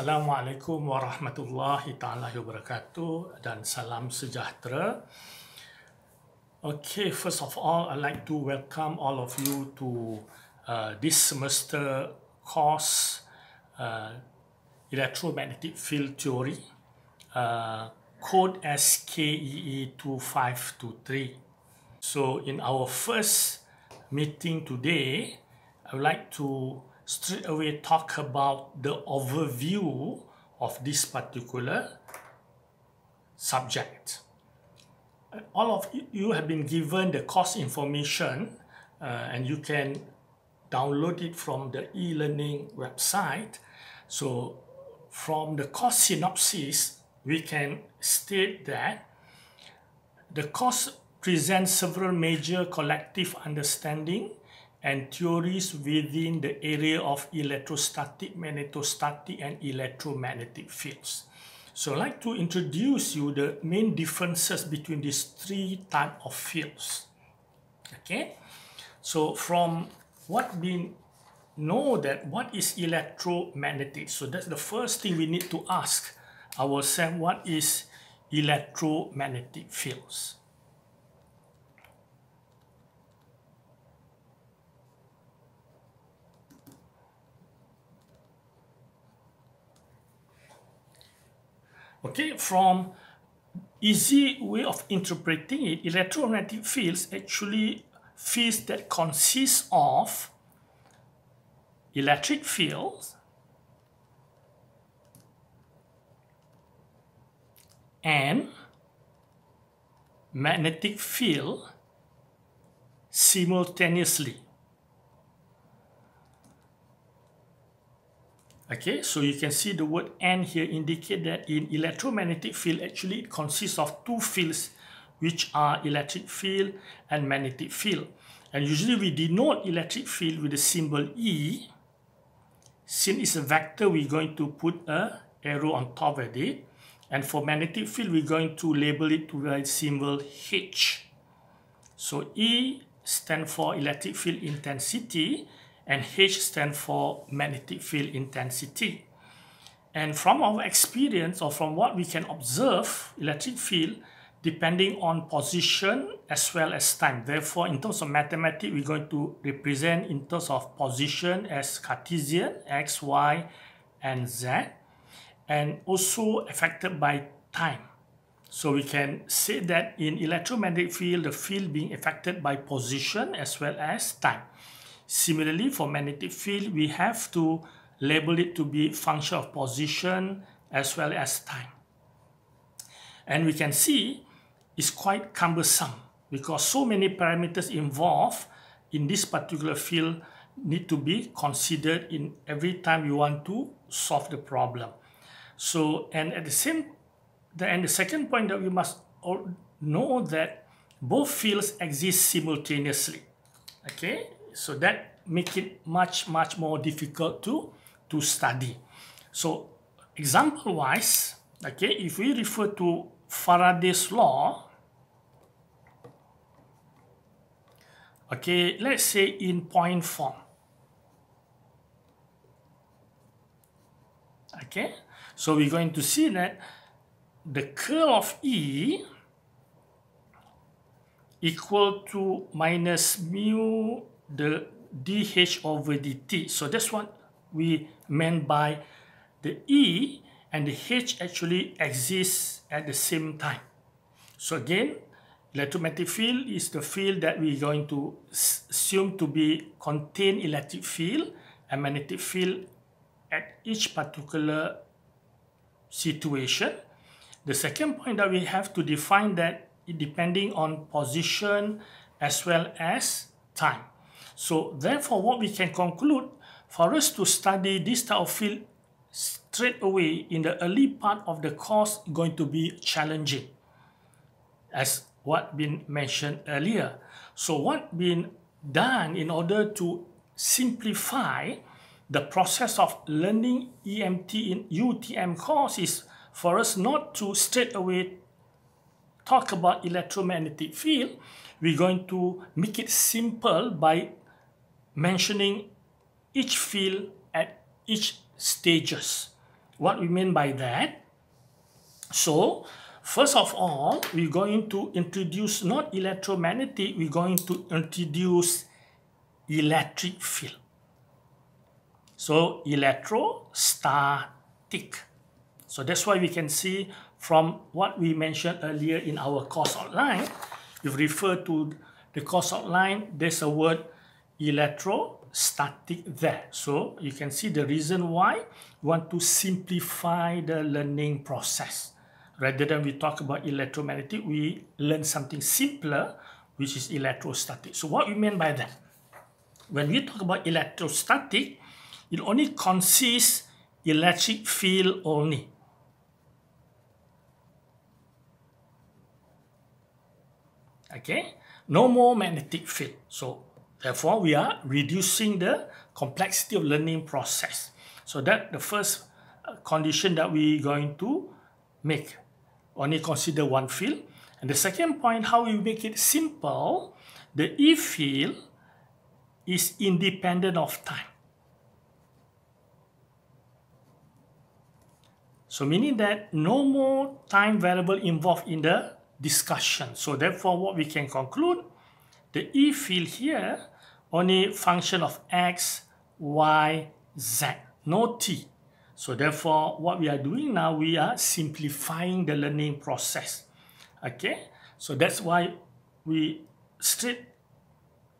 Assalamualaikum warahmatullahi taala wabarakatuh dan salam sejahtera. Okay, first of all, I'd like to welcome all of you to uh, this semester course uh, Electromagnetic Field Theory, uh, code SKEE 2523. So in our first meeting today, I would like to straight away talk about the overview of this particular subject. All of you have been given the course information uh, and you can download it from the e-learning website. So from the course synopsis, we can state that the course presents several major collective understanding and theories within the area of electrostatic, magnetostatic, and electromagnetic fields. So I'd like to introduce you the main differences between these three type of fields. Okay, so from what we know that what is electromagnetic, so that's the first thing we need to ask ourselves, what is electromagnetic fields? Okay, from easy way of interpreting it, electromagnetic fields actually fields that consist of electric fields and magnetic field simultaneously. Okay, so you can see the word and here indicate that in electromagnetic field actually it consists of two fields which are electric field and magnetic field. And usually we denote electric field with the symbol E. Since it's a vector, we're going to put a arrow on top of it. And for magnetic field, we're going to label it with the symbol H. So E stands for electric field intensity and H stands for magnetic field intensity. And from our experience or from what we can observe, electric field depending on position as well as time. Therefore, in terms of mathematics, we're going to represent in terms of position as Cartesian, x, y, and z, and also affected by time. So we can say that in electromagnetic field, the field being affected by position as well as time. Similarly, for magnetic field, we have to label it to be function of position as well as time. And we can see it's quite cumbersome because so many parameters involved in this particular field need to be considered in every time you want to solve the problem. So, and at the same, the, and the second point that we must know that both fields exist simultaneously. Okay, so that make it much much more difficult to to study. So example wise okay if we refer to faraday's law okay let's say in point form. Okay so we're going to see that the curl of e equal to minus mu the dh over dt. So that's what we meant by the E and the H actually exists at the same time. So again, electromagnetic field is the field that we're going to assume to be contain electric field and magnetic field at each particular situation. The second point that we have to define that depending on position as well as time. So therefore, what we can conclude, for us to study this type of field straight away in the early part of the course is going to be challenging, as what been mentioned earlier. So what been done in order to simplify the process of learning EMT in UTM course is for us not to straight away talk about electromagnetic field, we're going to make it simple by mentioning each field at each stages. what we mean by that. So, first of all, we're going to introduce not electromagnetic, we're going to introduce electric field. So, electrostatic. So that's why we can see from what we mentioned earlier in our course outline, if refer to the course outline, there's a word electrostatic there. So you can see the reason why we want to simplify the learning process. Rather than we talk about electromagnetic, we learn something simpler, which is electrostatic. So what we mean by that? When we talk about electrostatic, it only consists electric field only. Okay, no more magnetic field. So therefore, we are reducing the complexity of learning process. So that the first uh, condition that we going to make. Only consider one field. And the second point, how we make it simple, the E field is independent of time. So meaning that no more time variable involved in the discussion. So therefore, what we can conclude, the E field here only function of X, Y, Z, no T. So therefore, what we are doing now, we are simplifying the learning process. Okay, so that's why we straight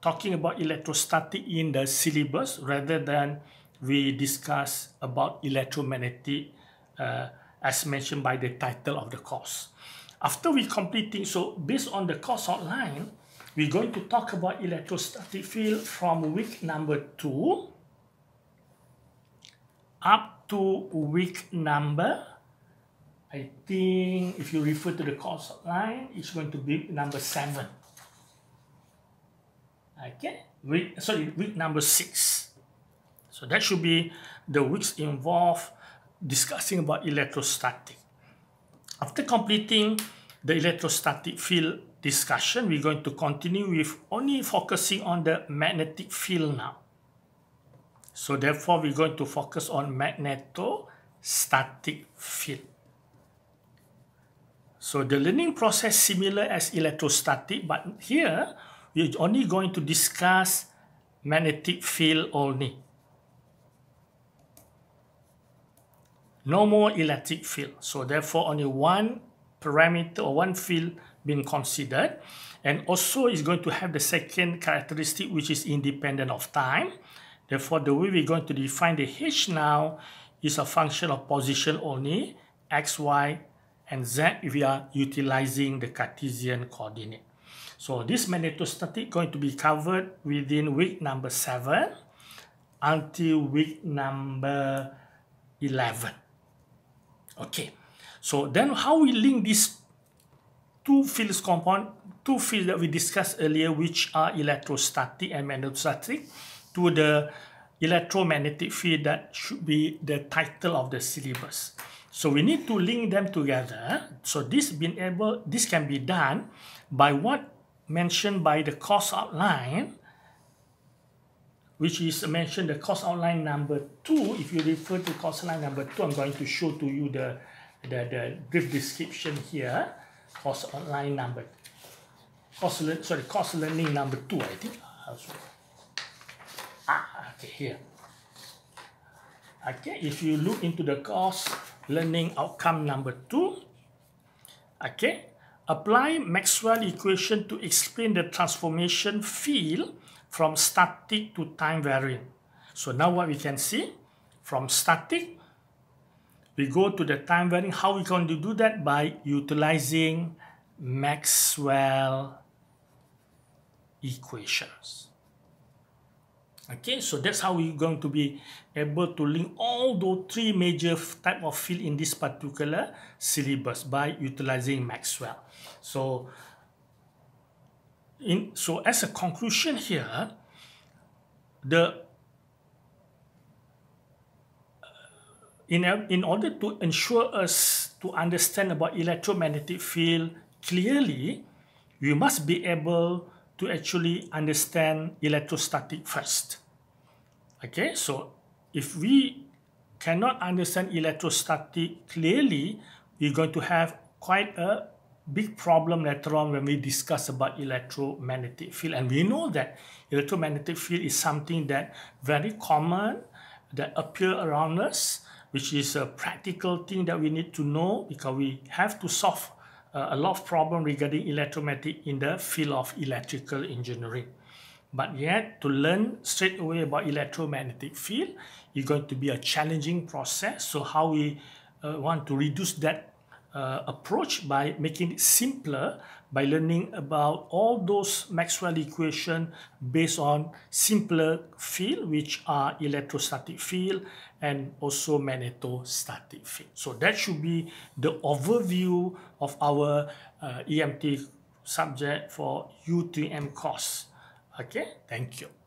talking about electrostatic in the syllabus rather than we discuss about electromagnetic uh, as mentioned by the title of the course. After we completing, so based on the course outline, we're going to talk about electrostatic field from week number two up to week number, I think if you refer to the course outline, it's going to be number seven. Okay, week, sorry, week number six. So that should be the weeks involved discussing about electrostatic. After completing the electrostatic field discussion, we're going to continue with only focusing on the magnetic field now. So therefore, we're going to focus on magnetostatic field. So the learning process similar as electrostatic, but here we're only going to discuss magnetic field only. no more electric field. So therefore, only one parameter or one field being considered. And also is going to have the second characteristic, which is independent of time. Therefore, the way we're going to define the H now is a function of position only, x, y, and z if we are utilizing the Cartesian coordinate. So this magnetostatic going to be covered within week number 7 until week number 11. Okay, so then how we link these two fields compound, two fields that we discussed earlier, which are electrostatic and magnetostatic, to the electromagnetic field that should be the title of the syllabus. So we need to link them together. So this been able, this can be done by what mentioned by the course outline which is mentioned the course outline number two. If you refer to course outline number two, I'm going to show to you the, the, the brief description here. Course outline number, course, sorry, course learning number two, I think. Ah, okay, here. Okay, if you look into the course learning outcome number two, okay, apply Maxwell equation to explain the transformation field from static to time varying. So now what we can see, from static, we go to the time varying. How we going to do that? By utilizing Maxwell equations. Okay, so that's how we're going to be able to link all those three major type of field in this particular syllabus by utilizing Maxwell. So in, so as a conclusion here, the in, in order to ensure us to understand about electromagnetic field clearly, we must be able to actually understand electrostatic first. Okay, so if we cannot understand electrostatic clearly, we're going to have quite a big problem later on when we discuss about electromagnetic field. And we know that electromagnetic field is something that very common that appear around us, which is a practical thing that we need to know because we have to solve uh, a lot of problem regarding electromagnetic in the field of electrical engineering. But yet, to learn straight away about electromagnetic field is going to be a challenging process. So how we uh, want to reduce that uh, approach by making it simpler by learning about all those Maxwell equation based on simpler field which are electrostatic field and also magnetostatic field. So that should be the overview of our uh, EMT subject for UTM course. Okay, thank you.